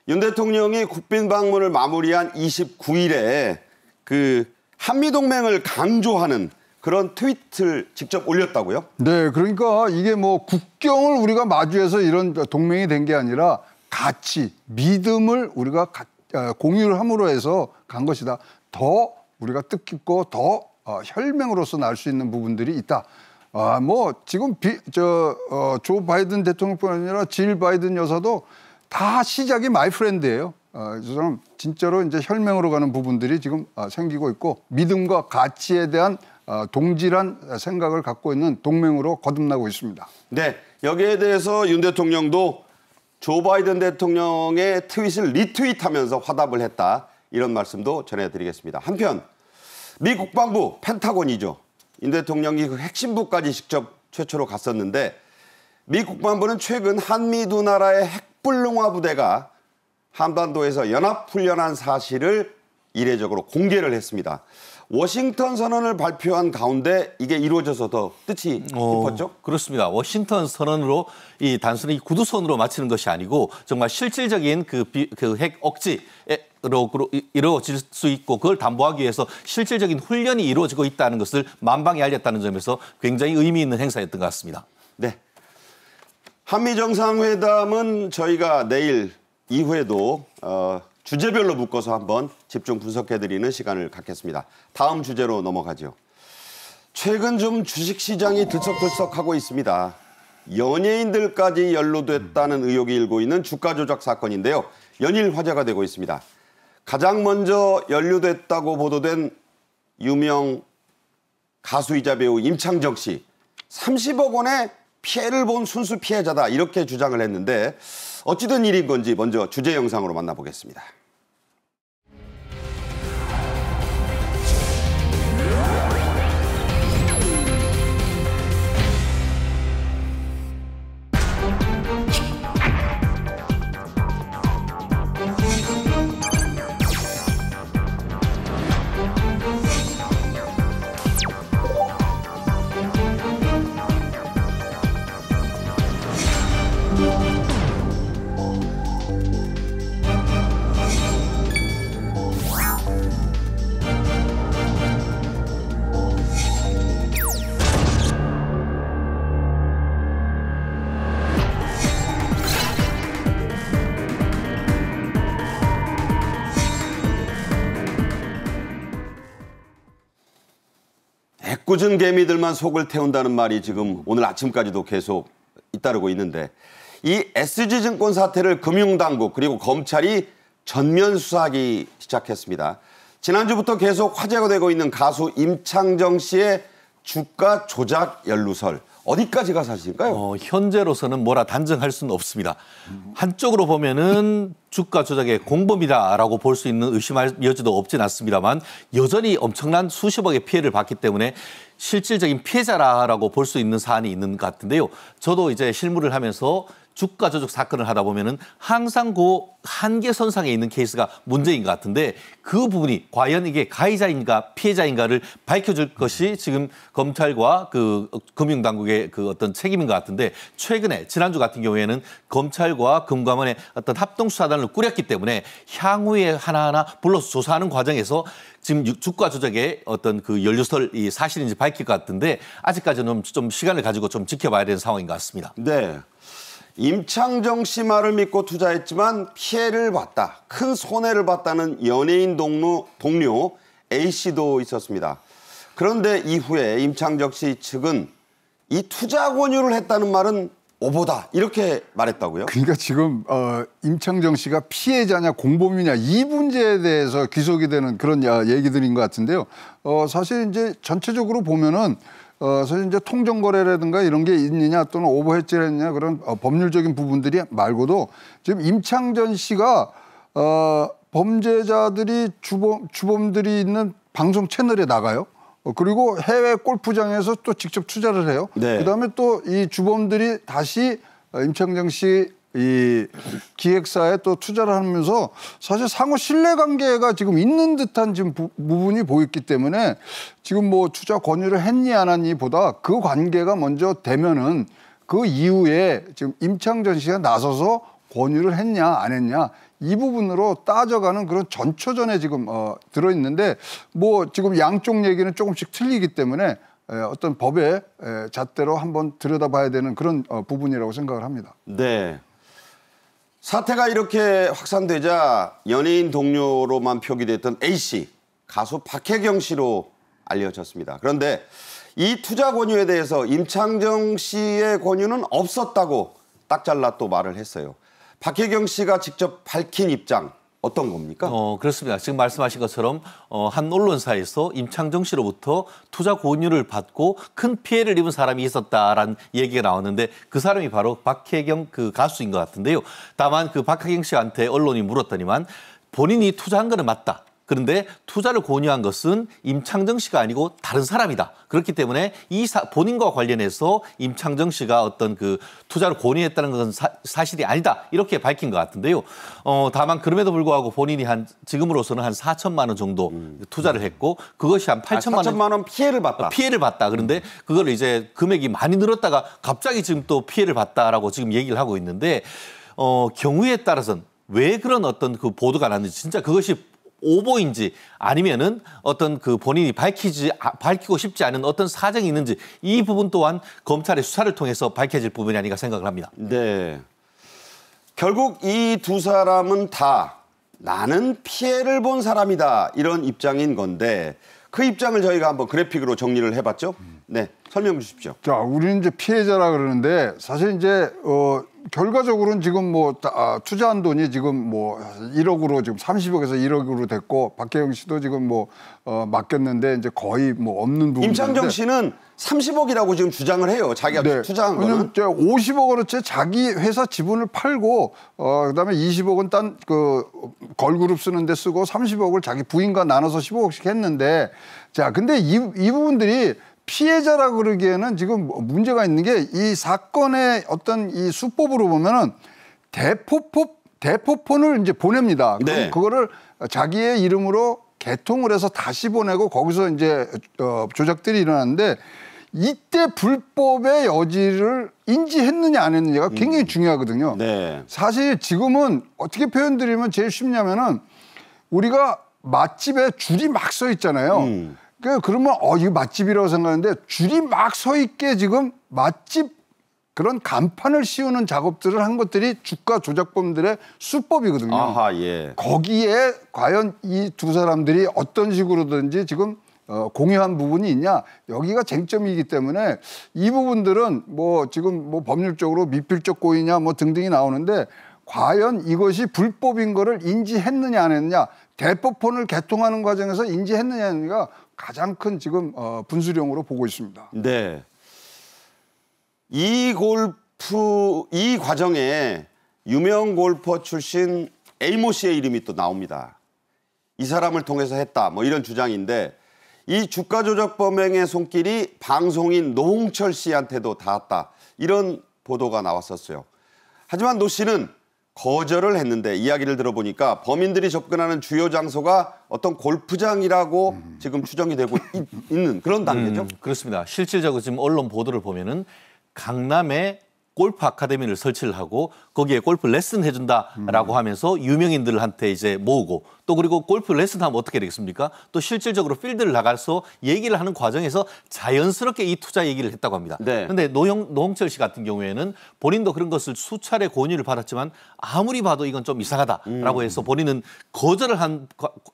A: 윤 대통령이 국빈 방문을 마무리한 29일에 그 한미동맹을 강조하는 그런 트윗을 직접 올렸다고요?
B: 네, 그러니까 이게 뭐 국경을 우리가 마주해서 이런 동맹이 된 게 아니라 가치, 믿음을 우리가 가- 어, 공유를 함으로 해서 간 것이다. 더 우리가 뜻깊고 더 어, 혈맹으로서 날 수 있는 부분들이 있다. 아, 뭐 지금 비, 저, 어, 조 바이든 대통령뿐 아니라 질 바이든 여사도 다 시작이 my friend예요. 어, 저는 진짜로 이제 혈맹으로 가는 부분들이 지금 어, 생기고 있고 믿음과 가치에 대한 어, 동질한 생각을 갖고 있는 동맹으로 거듭나고 있습니다.
A: 네, 여기에 대해서 윤 대통령도 조 바이든 대통령의 트윗을 리트윗하면서 화답을 했다. 이런 말씀도 전해드리겠습니다. 한편 미 국방부 펜타곤이죠. 윤 대통령이 그 핵심부까지 직접 최초로 갔었는데 미 국방부는 최근 한미 두 나라의 핵불능화 부대가 한반도에서 연합훈련한 사실을 이례적으로 공개를 했습니다. 워싱턴 선언을 발표한 가운데 이게 이루어져서 더 뜻이
D: 어,
A: 깊었죠?
D: 그렇습니다. 워싱턴 선언으로 이 단순히 구두선으로 마치는 것이 아니고 정말 실질적인 그, 비, 그핵 억지로 그로- 이- 이루어질 수 있고 그걸 담보하기 위해서 실질적인 훈련이 이루어지고 있다는 것을 만방에 알렸다는 점에서 굉장히 의미 있는 행사였던 것 같습니다.
A: 네. 한미 정상회담은 저희가 내일 이후에도 어, 주제별로 묶어서 한번 집중 분석해드리는 시간을 갖겠습니다. 다음 주제로 넘어가죠. 최근 좀 주식시장이 들썩들썩하고 있습니다. 연예인들까지 연루됐다는 의혹이 일고 있는 주가 조작 사건인데요. 연일 화제가 되고 있습니다. 가장 먼저 연루됐다고 보도된 유명 가수이자 배우 임창정 씨 30억 원의 피해를 본 순수 피해자다 이렇게 주장을 했는데 어찌된 일인 건지 먼저 주제 영상으로 만나보겠습니다. 애꿎은 개미들만 속을 태운다는 말이 지금 오늘 아침까지도 계속 잇따르고 있는데 이 SG증권 사태를 금융당국 그리고 검찰이 전면 수사하기 시작했습니다. 지난주부터 계속 화제가 되고 있는 가수 임창정 씨의 주가 조작 연루설 어디까지가 사실인가요?
D: 어, 현재로서는 뭐라 단정할 수는 없습니다. 한쪽으로 보면은 주가 조작의 공범이다라고 볼 수 있는 의심할 여지도 없진 않습니다만 여전히 엄청난 수십억의 피해를 봤기 때문에 실질적인 피해자라고 볼 수 있는 사안이 있는 것 같은데요. 저도 이제 실무를 하면서 주가 조작 사건을 하다 보면은 항상 그 한계선상에 있는 케이스가 문제인 것 같은데 그 부분이 과연 이게 가해자인가 피해자인가를 밝혀줄 것이 지금 검찰과 그 금융당국의 그 어떤 책임인 것 같은데 최근에 지난주 같은 경우에는 검찰과 금감원의 어떤 합동수사단을 꾸렸기 때문에 향후에 하나하나 불러서 조사하는 과정에서 지금 유- 주가 조작의 어떤 그 연루설 이 사실인지 밝힐 것 같은데 아직까지는 좀 시간을 가지고 좀 지켜봐야 되는 상황인 것 같습니다.
A: 네. 임창정 씨 말을 믿고 투자했지만 피해를 봤다. 큰 손해를 봤다는 연예인 동료, 동료 A 씨도 있었습니다. 그런데 이후에 임창정 씨 측은 이 투자 권유를 했다는 말은 오보다 이렇게 말했다고요?
B: 그러니까 지금 어, 임창정 씨가 피해자냐 공범이냐 이 문제에 대해서 귀속이 되는 그런 야- 얘기들인 것 같은데요. 어, 사실 이제 전체적으로 보면은 어, 사실 이제 통정거래라든가 이런 게 있느냐 또는 오버헤지를 했느냐 그런 어, 법률적인 부분들이 말고도 지금 임창정 씨가 어, 범죄자들이 주범 주범들이 있는 방송 채널에 나가요. 어, 그리고 해외 골프장에서 또 직접 투자를 해요.
A: 네.
B: 그다음에 또 이 주범들이 다시 어, 임창정 씨 이 기획사에 또 투자를 하면서 사실 상호 신뢰 관계가 지금 있는 듯한 지금 부, 부분이 보였기 때문에 지금 뭐 투자 권유를 했니 안 했니보다 그 관계가 먼저 되면은 그 이후에 지금 임창전 씨가 나서서 권유를 했냐 안 했냐 이 부분으로 따져가는 그런 전초전에 지금 어, 들어 있는데 뭐 지금 양쪽 얘기는 조금씩 틀리기 때문에 에, 어떤 법의 에, 잣대로 한번 들여다봐야 되는 그런 어, 부분이라고 생각을 합니다.
A: 네. 사태가 이렇게 확산되자 연예인 동료로만 표기됐던 A 씨, 가수 박혜경 씨로 알려졌습니다. 그런데 이 투자 권유에 대해서 임창정 씨의 권유는 없었다고 딱 잘라 또 말을 했어요. 박혜경 씨가 직접 밝힌 입장 어떤 겁니까?
D: 어, 그렇습니다. 지금 말씀하신 것처럼 어, 한 언론사에서 임창정 씨로부터 투자 권유를 받고 큰 피해를 입은 사람이 있었다라는 얘기가 나왔는데 그 사람이 바로 박혜경 그 가수인 것 같은데요. 다만 그 박혜경 씨한테 언론이 물었더니만 본인이 투자한 거는 맞다. 그런데 투자를 권유한 것은 임창정 씨가 아니고 다른 사람이다. 그렇기 때문에 이 사, 본인과 관련해서 임창정 씨가 어떤 그 투자를 권유했다는 것은 사, 실이 아니다. 이렇게 밝힌 것 같은데요. 어, 다만 그럼에도 불구하고 본인이 한 지금으로서는 한 4천만 원 정도 투자를 했고 그것이 한 8천만
A: 아, 4천만 원 피해를 봤다.
D: 피해를 봤다. 그런데 그걸 이제 금액이 많이 늘었다가 갑자기 지금 또 피해를 봤다라고 지금 얘기를 하고 있는데 어, 경우에 따라서는 왜 그런 어떤 그 보도가 났는지 진짜 그것이 오보인지 아니면은 어떤 그 본인이 밝히지 아, 밝히고 싶지 않은 어떤 사정이 있는지 이 부분 또한 검찰의 수사를 통해서 밝혀질 부분이 아닌가 생각을 합니다.
A: 네. 결국 이 두 사람은 다 나는 피해를 본 사람이다 이런 입장인 건데 그 입장을 저희가 한번 그래픽으로 정리를 해봤죠. 네, 설명 주십시오.
B: 자, 우리는 이제 피해자라 그러는데 사실 이제 어 결과적으로는 지금 뭐 아, 투자한 돈이 지금 뭐 1억으로 지금 30억에서 1억으로 됐고 박혜영 씨도 지금 뭐 어, 맡겼는데 이제 거의 뭐 없는 부분.
A: 임창정 씨는 30억이라고 지금 주장을 해요. 자기가
B: 네.
A: 투자한 거는.
B: 왜냐면 이제 50억 원어치 자기 회사 지분을 팔고 어 그다음에 20억은 딴 그 걸그룹 쓰는데 쓰고 30억을 자기 부인과 나눠서 15억씩 했는데 자 근데 이, 이 부분들이 피해자라 그러기에는 지금 뭐 문제가 있는 게 이 사건의 어떤 이 수법으로 보면은 대포포 대포폰을 이제 보냅니다. 그럼
A: 네.
B: 그거를 자기의 이름으로 개통을 해서 다시 보내고 거기서 이제 어, 조작들이 일어났는데 이때 불법의 여지를 인지했느냐 안 했느냐가 굉장히 중요하거든요.
A: 네.
B: 사실 지금은 어떻게 표현드리면 제일 쉽냐면은 우리가 맛집에 줄이 막 서 있잖아요.
A: 음.
B: 그 그러면 어 이거 맛집이라고 생각하는데 줄이 막 서 있게 지금 맛집 그런 간판을 씌우는 작업들을 한 것들이 주가 조작범들의 수법이거든요.
A: 아하, 예.
B: 거기에 과연 이 두 사람들이 어떤 식으로든지 지금 어, 공유한 부분이 있냐 여기가 쟁점이기 때문에 이 부분들은 뭐 지금 뭐 법률적으로 미필적 고의냐 뭐 등등이 나오는데 과연 이것이 불법인 거를 인지했느냐 안 했느냐 대법폰을 개통하는 과정에서 인지했느냐 안 했느냐가 가장 큰 지금 어, 분수령으로 보고 있습니다.
A: 네. 이 골프 이 과정에 유명 골퍼 출신 에이모 씨의 이름이 또 나옵니다. 이 사람을 통해서 했다. 뭐 이런 주장인데 이 주가 조작 범행의 손길이 방송인 노홍철 씨한테도 닿았다. 이런 보도가 나왔었어요. 하지만 노 씨는 거절을 했는데 이야기를 들어보니까 범인들이 접근하는 주요 장소가 어떤 골프장이라고 지금 추정이 되고 있, 는 그런 단계죠.
D: 음, 그렇습니다. 실질적으로 지금 언론 보도를 보면은 강남에 골프 아카데미를 설치를 하고 거기에 골프 레슨 해준다라고 하면서 유명인들한테 이제 모으고 또 그리고 골프 레슨 하면 어떻게 되겠습니까? 또 실질적으로 필드를 나가서 얘기를 하는 과정에서 자연스럽게 이 투자 얘기를 했다고 합니다.
A: 네.
D: 근데 노영, 노홍철 씨 같은 경우에는 본인도 그런 것을 수차례 권유를 받았지만 아무리 봐도 이건 좀 이상하다라고 해서 본인은 거절을 한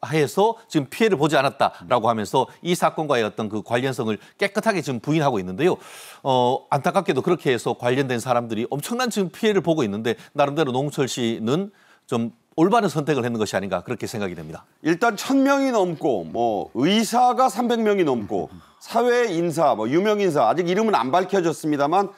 D: 해서 지금 피해를 보지 않았다라고 하면서 이 사건과의 어떤 그 관련성을 깨끗하게 지금 부인하고 있는데요. 어, 안타깝게도 그렇게 해서 관련된 사람들이 엄청난 지금 피해를 보고 있는데 나름대로 노홍철 씨는 좀 올바른 선택을 했는 것이 아닌가 그렇게 생각이 됩니다.
A: 일단 천 명이 넘고 뭐 의사가 300명이 넘고 사회 인사 뭐 유명 인사 아직 이름은 안 밝혀졌습니다만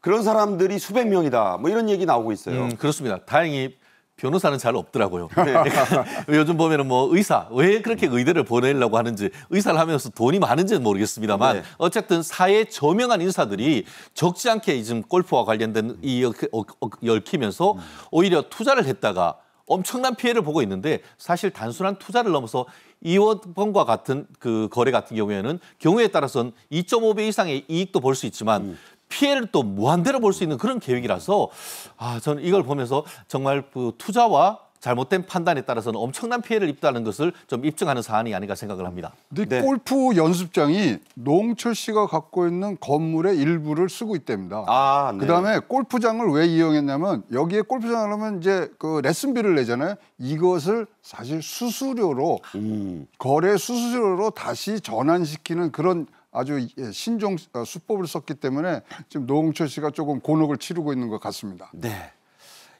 A: 그런 사람들이 수백 명이다 뭐 이런 얘기 나오고 있어요.
D: 음, 그렇습니다. 다행히 변호사는 잘 없더라고요. [LAUGHS] 그러니까 요즘 보면은 뭐 의사 왜 그렇게 의대를 보내려고 하는지 의사를 하면서 돈이 많은지는 모르겠습니다만
A: 네.
D: 어쨌든 사회 저명한 인사들이 적지 않게 지금 골프와 관련된 이 얽- 얽- 얽- 얽히면서 오히려 투자를 했다가 엄청난 피해를 보고 있는데 사실 단순한 투자를 넘어서 이원권과 같은 그 거래 같은 경우에는 경우에 따라서는 2.5배 이상의 이익도 볼 수 있지만 피해를 또 무한대로 볼 수 있는 그런 계획이라서 아 저는 이걸 보면서 정말 그 투자와 잘못된 판단에 따라서는 엄청난 피해를 입다는 것을 좀 입증하는 사안이 아닌가 생각을 합니다.
B: 근데
A: 네.
B: 골프 연습장이 노홍철 씨가 갖고 있는 건물의 일부를 쓰고 있답니다.
A: 아, 네.
B: 그다음에 골프장을 왜 이용했냐면 여기에 골프장을 하면 이제 그 레슨비를 내잖아요. 이것을 사실 수수료로
A: 음.
B: 거래 수수료로 다시 전환시키는 그런 아주 예, 신종 어, 수법을 썼기 때문에 지금 노홍철 씨가 조금 곤혹을 치르고 있는 것 같습니다.
A: 네.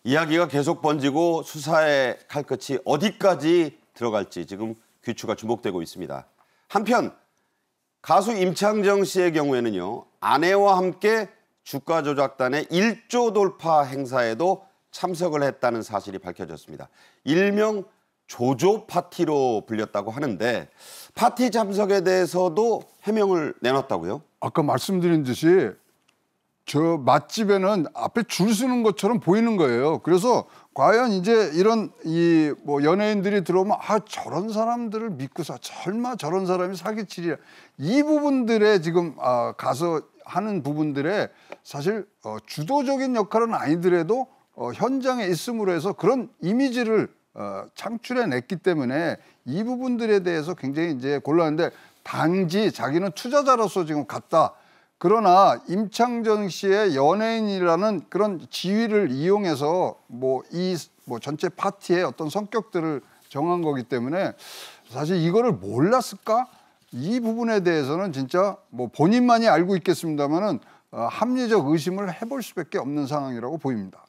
A: 이야기가 계속 번지고 수사의 칼끝이 어디까지 들어갈지 지금 귀추가 주목되고 있습니다. 한편 가수 임창정 씨의 경우에는요. 아내와 함께 주가 조작단의 1조 돌파 행사에도 참석을 했다는 사실이 밝혀졌습니다. 일명 조조 파티로 불렸다고 하는데 파티 참석에 대해서도 해명을 내놨다고요?
B: 아까 말씀드린 듯이 저 맛집에는 앞에 줄 서는 것처럼 보이는 거예요. 그래서 과연 이제 이런 이 뭐 연예인들이 들어오면 아 저런 사람들을 믿고서 설마 저런 사람이 사기치리라 이 부분들에 지금 아, 가서 하는 부분들에 사실 어, 주도적인 역할은 아니더라도 어, 현장에 있음으로 해서 그런 이미지를 어, 창출해냈기 때문에 이 부분들에 대해서 굉장히 이제 곤란한데 단지 자기는 투자자로서 지금 갔다. 그러나 임창정 씨의 연예인이라는 그런 지위를 이용해서 뭐 이 뭐 전체 파티의 어떤 성격들을 정한 거기 때문에 사실 이거를 몰랐을까? 이 부분에 대해서는 진짜 뭐 본인만이 알고 있겠습니다만은 어, 합리적 의심을 해볼 수밖에 없는 상황이라고 보입니다.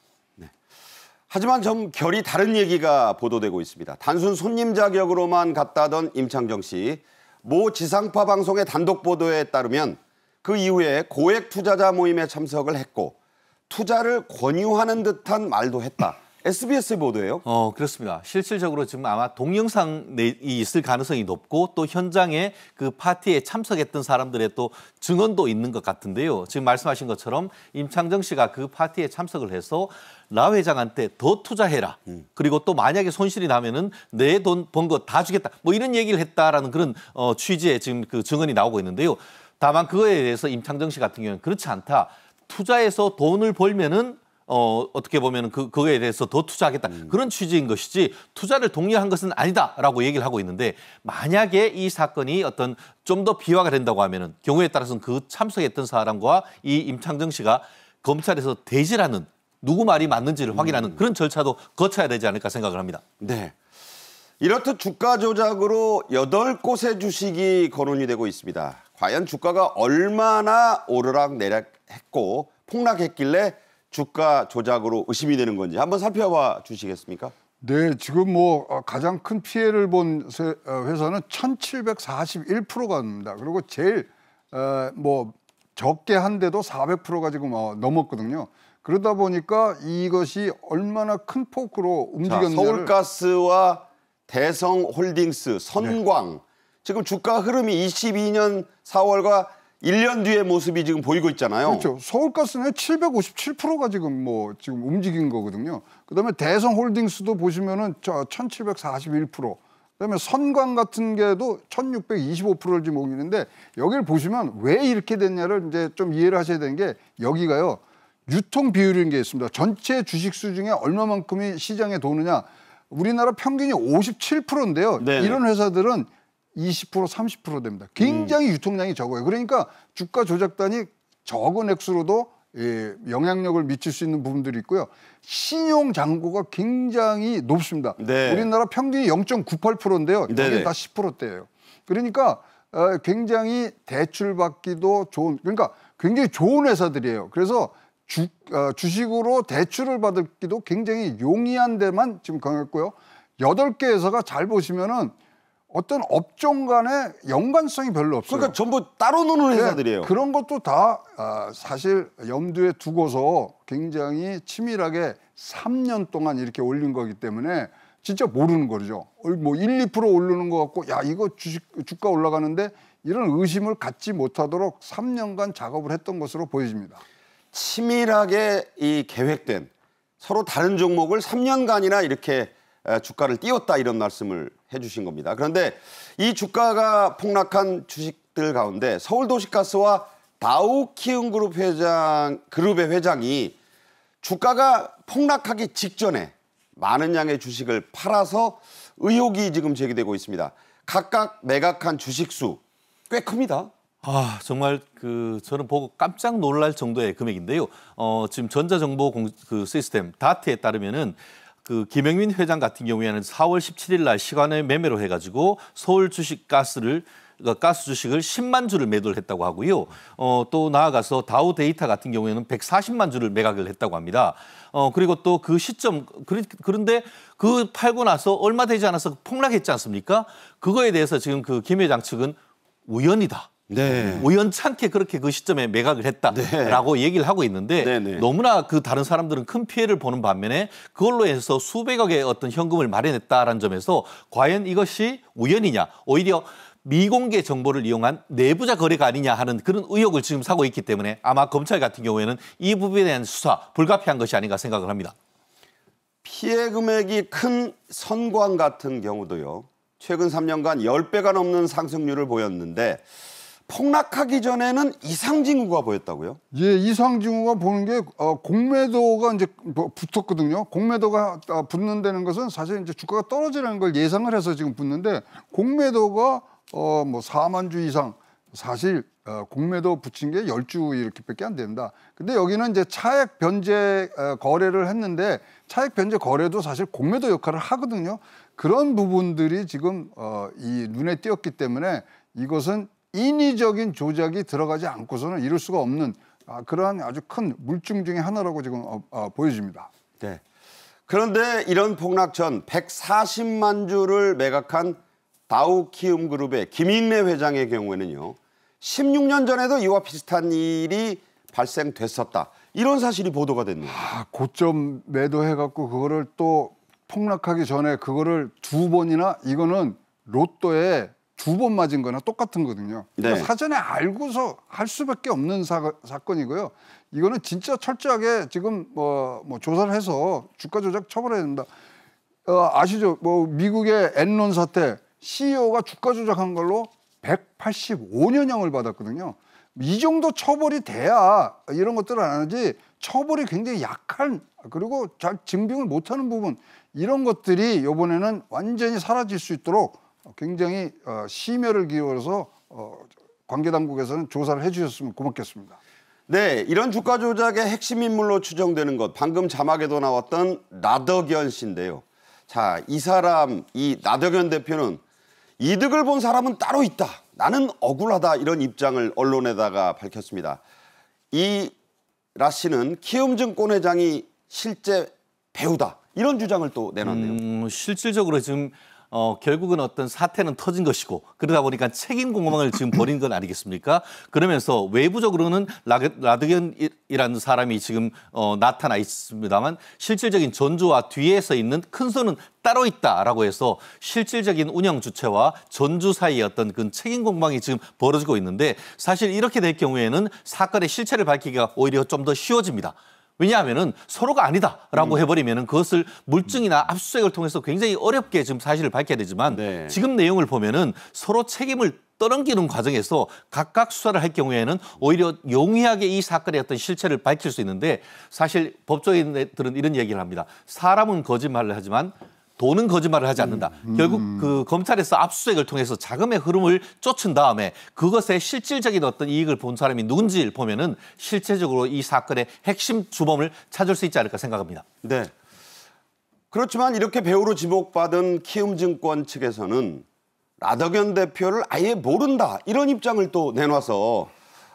A: 하지만 좀 결이 다른 얘기가 보도되고 있습니다. 단순 손님 자격으로만 갔다던 임창정 씨. 모 지상파 방송의 단독 보도에 따르면 그 이후에 고액 투자자 모임에 참석을 했고 투자를 권유하는 듯한 말도 했다. SBS 보도예요.
D: 어 그렇습니다. 실질적으로 지금 아마 동영상이 있을 가능성이 높고 또 현장에 그 파티에 참석했던 사람들의 또 증언도 있는 것 같은데요. 지금 말씀하신 것처럼 임창정 씨가 그 파티에 참석을 해서 라 회장한테 더 투자해라. 그리고 또 만약에 손실이 나면은 내 돈 번 거 다 주겠다. 뭐 이런 얘기를 했다라는 그런 어, 취지의 지금 그 증언이 나오고 있는데요. 다만 그거에 대해서 임창정 씨 같은 경우는 그렇지 않다. 투자해서 돈을 벌면은 어, 어떻게 보면 그, 그거에 대해서 더 투자하겠다. 그런 취지인 것이지 투자를 독려한 것은 아니다라고 얘기를 하고 있는데 만약에 이 사건이 어떤 좀 더 비화가 된다고 하면은 경우에 따라서는 그 참석했던 사람과 이 임창정 씨가 검찰에서 대질하는 누구 말이 맞는지를 확인하는 그런 절차도 거쳐야 되지 않을까 생각을 합니다.
A: 네. 이렇듯 주가 조작으로 여덟 곳의 주식이 거론이 되고 있습니다. 과연 주가가 얼마나 오르락 내락했고 폭락했길래 주가 조작으로 의심이 되는 건지 한번 살펴봐 주시겠습니까?
B: 네, 지금 뭐 어, 가장 큰 피해를 본 세- 어, 회사는 1,741%가 됩니다. 그리고 제일 어, 뭐 적게 한 데도 400%가 지금 어, 넘었거든요. 그러다 보니까 이것이 얼마나 큰 폭으로
A: 자,
B: 움직였냐를
A: 서울가스와 대성홀딩스, 선광 지금 주가 흐름이 22년 4월과 1년 뒤의 모습이 지금 보이고 있잖아요.
B: 그렇죠. 서울가스는 757%가 지금 뭐 지금 움직인 거거든요. 그다음에 대성홀딩스도 보시면은 저 1,741%. 그다음에 선광 같은 게도 1,625%를 지금 옮기는데 여기를 보시면 왜 이렇게 됐냐를 이제 좀 이해를 하셔야 되는 게 여기가요. 유통 비율인 게 있습니다. 전체 주식 수 중에 얼마만큼이 시장에 도느냐. 우리나라 평균이 57%인데요.
A: 네네.
B: 이런 회사들은 20% 30% 됩니다. 굉장히 유통량이 적어요. 그러니까 주가 조작단이 적은 액수로도 예, 영향력을 미칠 수 있는 부분들이 있고요. 신용 잔고가 굉장히 높습니다.
A: 네.
B: 우리나라 평균이 0.98%인데요.
A: 네네.
B: 여기 다 10%대예요. 그러니까 어, 굉장히 대출 받기도 좋은 그러니까 굉장히 좋은 회사들이에요. 그래서 주, 어, 주식으로 대출을 받기도 굉장히 용이한 데만 지금 강했고요. 여덟 개 회사가 잘 보시면은 어떤 업종 간의 연관성이 별로 없어요.
A: 그러니까 전부 따로 노는
B: 네,
A: 회사들이에요.
B: 그런 것도 다 아, 사실 염두에 두고서 굉장히 치밀하게 3년 동안 이렇게 올린 거기 때문에 진짜 모르는 거죠. 뭐 1, 2% 오르는 것 같고 야 이거 주식 주가 올라가는데 이런 의심을 갖지 못하도록 3년간 작업을 했던 것으로 보여집니다.
A: 치밀하게 이 계획된 서로 다른 종목을 3년간이나 이렇게 에, 주가를 띄웠다 이런 말씀을 해주신 겁니다. 그런데 이 주가가 폭락한 주식들 가운데 서울도시가스와 다우키움그룹 회장 그룹의 회장이 주가가 폭락하기 직전에 많은 양의 주식을 팔아서 의혹이 지금 제기되고 있습니다. 각각 매각한 주식 수 꽤 큽니다.
D: 아 정말 그 저는 보고 깜짝 놀랄 정도의 금액인데요. 어 지금 전자정보 공, 그 시스템 다트에 따르면은 그 김영민 회장 같은 경우에는 4월 17일 날 시간에 매매로 해 가지고 서울 주식 가스를 그러니까 가스 주식을 10만 주를 매도를 했다고 하고요. 어, 또 나아가서 다우 데이터 같은 경우에는 140만 주를 매각을 했다고 합니다. 어, 그리고 또 그 시점, 그런데 그 팔고 나서 얼마 되지 않아서 폭락했지 않습니까? 그거에 대해서 지금 그 김 회장 측은 우연이다.
A: 네.
D: 우연찮게 그렇게 그 시점에 매각을 했다라고 얘기를 하고 있는데
A: 네, 네.
D: 너무나 그 다른 사람들은 큰 피해를 보는 반면에 그걸로 해서 수백억의 어떤 현금을 마련했다라는 점에서 과연 이것이 우연이냐 오히려 미공개 정보를 이용한 내부자 거래가 아니냐 하는 그런 의혹을 지금 사고 있기 때문에 아마 검찰 같은 경우에는 이 부분에 대한 수사 불가피한 것이 아닌가 생각을 합니다.
A: 피해 금액이 큰 선광 같은 경우도요. 최근 3년간 10배가 넘는 상승률을 보였는데 폭락하기 전에는 이상 징후가 보였다고요?
B: 예, 이상징후가 보는 게 어, 공매도가 이제 뭐 붙었거든요. 공매도가 아, 붙는다는 것은 사실 이제 주가가 떨어지라는 걸 예상을 해서 지금 붙는데 공매도가 어, 뭐 4만 주 이상 사실 어, 공매도 붙인 게 10주 이렇게밖에 안 된다. 근데 여기는 이제 차액 변제 어, 거래를 했는데 차액 변제 거래도 사실 공매도 역할을 하거든요. 그런 부분들이 지금 어, 이 눈에 띄었기 때문에 이것은 인위적인 조작이 들어가지 않고서는 이룰 수가 없는 아, 그러한 아주 큰 물증 중의 하나라고 지금 어, 어, 보여집니다.
A: 네. 그런데 이런 폭락 전 140만 주를 매각한 다우키움 그룹의 김인래 회장의 경우에는요. 16년 전에도 이와 비슷한 일이 발생됐었다. 이런 사실이 보도가 됐네요.
B: 아, 고점 매도해갖고 그거를 또 폭락하기 전에 그거를 두 번이나 이거는 로또에 두 번 맞은 거나 똑같은 거거든요. 그러니까
A: 네.
B: 사전에 알고서 할 수밖에 없는 사, 사건이고요. 이거는 진짜 철저하게 지금 뭐, 뭐 조사를 해서 주가 조작 처벌해야 된다. 어, 아시죠? 뭐 미국의 엔론 사태 CEO가 주가 조작한 걸로 185년형을 받았거든요. 이 정도 처벌이 돼야 이런 것들을 안 하지 처벌이 굉장히 약한 그리고 잘 증빙을 못하는 부분 이런 것들이 이번에는 완전히 사라질 수 있도록 굉장히 어, 심혈을 기울여서 어, 관계 당국에서는 조사를 해주셨으면 고맙겠습니다.
A: 네, 이런 주가 조작의 핵심 인물로 추정되는 것 방금 자막에도 나왔던 나덕연 씨인데요. 자, 이 사람 이 나덕연 대표는 이득을 본 사람은 따로 있다. 나는 억울하다 이런 입장을 언론에다가 밝혔습니다. 이 라 씨는 키움증권 회장이 실제 배우다 이런 주장을 또 내놨네요.
D: 음, 실질적으로 지금 어, 결국은 어떤 사태는 터진 것이고 그러다 보니까 책임 공방을 지금 벌인 건 아니겠습니까? 그러면서 외부적으로는 라드겐이라는 사람이 지금 어, 나타나 있습니다만 실질적인 전주와 뒤에서 있는 큰 손은 따로 있다라고 해서 실질적인 운영 주체와 전주 사이의 어떤 그 책임 공방이 지금 벌어지고 있는데 사실 이렇게 될 경우에는 사건의 실체를 밝히기가 오히려 좀 더 쉬워집니다. 왜냐하면은 서로가 아니다라고 해버리면은 그것을 물증이나 압수수색을 통해서 굉장히 어렵게 지금 사실을 밝혀야 되지만
A: 네.
D: 지금 내용을 보면은 서로 책임을 떠넘기는 과정에서 각각 수사를 할 경우에는 오히려 용이하게 이 사건의 어떤 실체를 밝힐 수 있는데 사실 법조인들은 이런 얘기를 합니다. 사람은 거짓말을 하지만 돈은 거짓말을 하지 않는다. 결국 그 검찰에서 압수수색을 통해서 자금의 흐름을 쫓은 다음에 그것에 실질적인 어떤 이익을 본 사람이 누군지를 보면은 실체적으로 이 사건의 핵심 주범을 찾을 수 있지 않을까 생각합니다.
A: 네. 그렇지만 이렇게 배우로 지목받은 키움증권 측에서는 라덕연 대표를 아예 모른다 이런 입장을 또 내놔서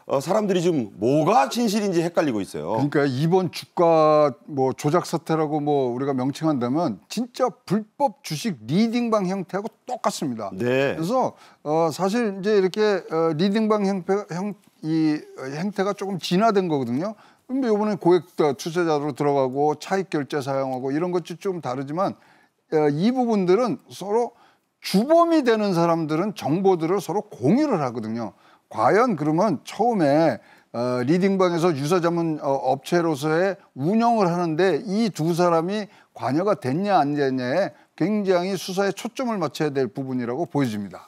A: 어, 사람들이 지금 뭐가 진실인지 헷갈리고 있어요.
B: 그러니까 이번 주가 뭐 조작 사태라고 뭐 우리가 명칭한다면 진짜 불법 주식 리딩방 형태하고 똑같습니다.
A: 네.
B: 그래서 어 사실 이제 이렇게 어 리딩방 형태 형이 어, 형태가 조금 진화된 거거든요. 근데 이번에 고액 투자자로 들어가고 차익 결제 사용하고 이런 것이 좀 다르지만 어, 이 부분들은 서로 주범이 되는 사람들은 정보들을 서로 공유를 하거든요. 과연 그러면 처음에 어, 리딩방에서 유사 전문 어, 업체로서의 운영을 하는데 이 두 사람이 관여가 됐냐 안 됐냐에 굉장히 수사에 초점을 맞춰야 될 부분이라고 보여집니다.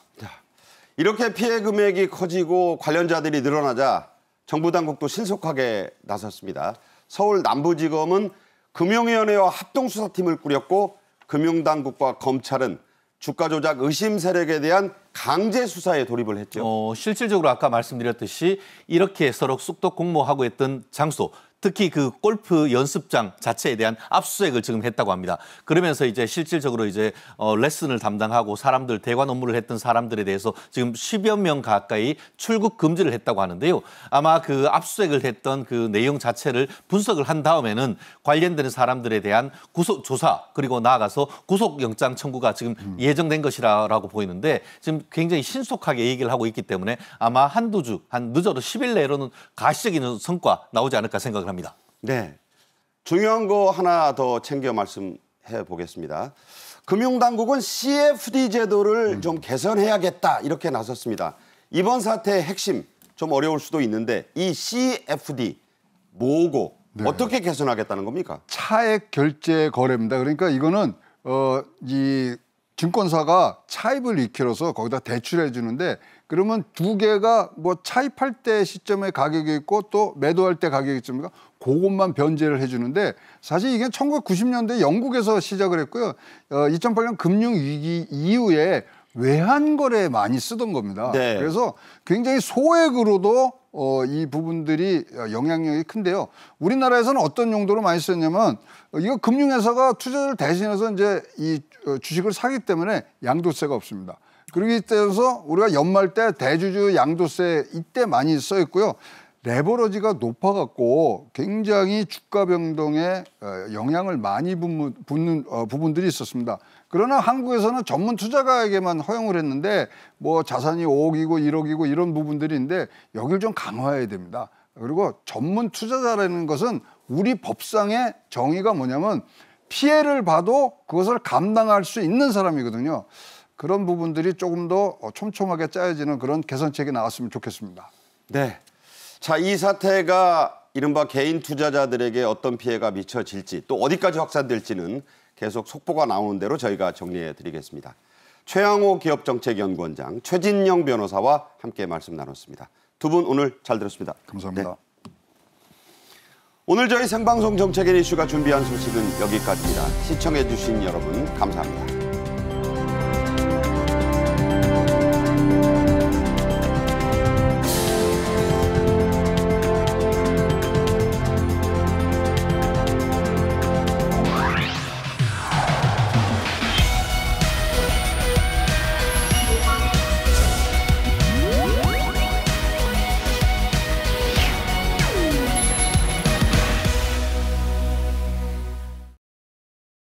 A: 이렇게 피해 금액이 커지고 관련자들이 늘어나자 정부 당국도 신속하게 나섰습니다. 서울 남부지검은 금융위원회와 합동수사팀을 꾸렸고 금융당국과 검찰은 주가 조작 의심 세력에 대한 강제 수사에 돌입을 했죠.
D: 어, 실질적으로 아까 말씀드렸듯이 이렇게 서로 쑥덕 공모하고 했던 장소 특히 그 골프 연습장 자체에 대한 압수수색을 지금 했다고 합니다. 그러면서 이제 실질적으로 이제 어, 레슨을 담당하고 사람들 대관 업무를 했던 사람들에 대해서 지금 10여 명 가까이 출국 금지를 했다고 하는데요. 아마 그 압수수색을 했던 그 내용 자체를 분석을 한 다음에는 관련되는 사람들에 대한 구속 조사 그리고 나아가서 구속 영장 청구가 지금 예정된 것이라고 보이는데 지금 굉장히 신속하게 얘기를 하고 있기 때문에 아마 한두 주, 한 늦어도 10일 내로는 가시적인 성과 나오지 않을까 생각을 합니다.
A: 네. 중요한 거 하나 더 챙겨 말씀해 보겠습니다. 금융당국은 CFD 제도를 좀 개선해야겠다 이렇게 나섰습니다. 이번 사태의 핵심 좀 어려울 수도 있는데 이 CFD 뭐고 어떻게 개선하겠다는 겁니까?
B: 차액 결제 거래입니다. 그러니까 이거는 어 이 증권사가 차입을 익혀서 거기다 대출해 주는데 그러면 두 개가 뭐 차입할 때 시점에 가격이 있고 또 매도할 때 가격이 있습니까? 그것만 변제를 해 주는데 사실 이게 1990년대 영국에서 시작을 했고요. 어 2008년 금융 위기 이후에 외환 거래에 많이 쓰던 겁니다.
A: 네.
B: 그래서 굉장히 소액으로도 어, 이 부분들이 영향력이 큰데요. 우리나라에서는 어떤 용도로 많이 쓰냐면 어, 이거 금융회사가 투자를 대신해서 이제 이 어, 주식을 사기 때문에 양도세가 없습니다. 그러기 때문에 우리가 연말 때 대주주 양도세 이때 많이 써 있고요. 레버러지가 높아갖고 굉장히 주가 변동에 어, 영향을 많이 붓는 어, 부분들이 있었습니다. 그러나 한국에서는 전문 투자가에게만 허용을 했는데 뭐 자산이 5억이고 1억이고 이런 있는데 여길 좀 강화해야 됩니다. 그리고 전문 투자자라는 것은 우리 법상의 정의가 뭐냐면 피해를 봐도 그것을 감당할 수 있는 사람이거든요. 그런 부분들이 조금 더 촘촘하게 짜여지는 그런 개선책이 나왔으면 좋겠습니다.
A: 네. 자, 이 사태가 이른바 개인 투자자들에게 어떤 피해가 미쳐질지 또 어디까지 확산될지는 계속 속보가 나오는 대로 저희가 정리해 드리겠습니다. 최양호 기업정책연구원장, 최진영 변호사와 함께 말씀 나눴습니다. 두 분 오늘 잘 들었습니다.
B: 감사합니다.
A: 네. 오늘 저희 생방송 정책인 이슈가 준비한 소식은 여기까지입니다. 시청해 주신 여러분 감사합니다.